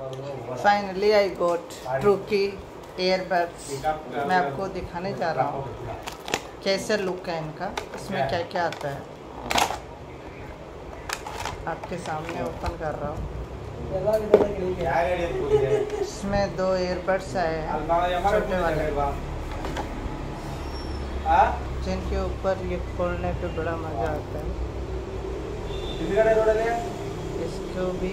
Finally I goat ट्रूकी airbuds मैं आपको दिखाने जा रहा हूँ। कैसे लुक है इनका? इसमें क्या क्या आता है? आपके सामने ओपन कर रहा हूँ। इसमें दो एयरबड्स आए हैं छोटे वाले। जिनके ऊपर ये खोलने पे बड़ा मज़ा आता है। इसको भी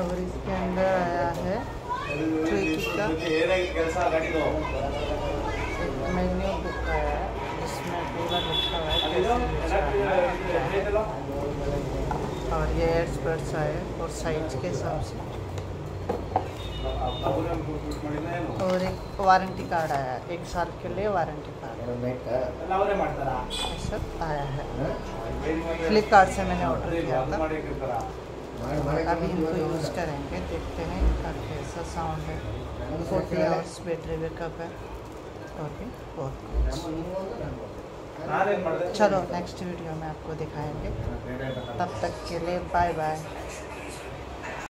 और इसके अंदर आया है मेन्यू बुक आया है जिसमें पूरा लिखा हुआ है और ये एड्स आए और साइज़ के हिसाब से। और एक वारंटी कार्ड आया है एक साल के लिए वारंटी कार्ड सब आया है। हाँ। फ्लिपकार्ट से मैंने ऑर्डर किया था। अभी इनको यूज़ करेंगे देखते हैं इनका कैसा साउंड है। फोर्टी आवर्स बैटरी बैकअप है तो ओके बहुत चलो नेक्स्ट वीडियो में आपको दिखाएँगे। तब तक के लिए बाय बाय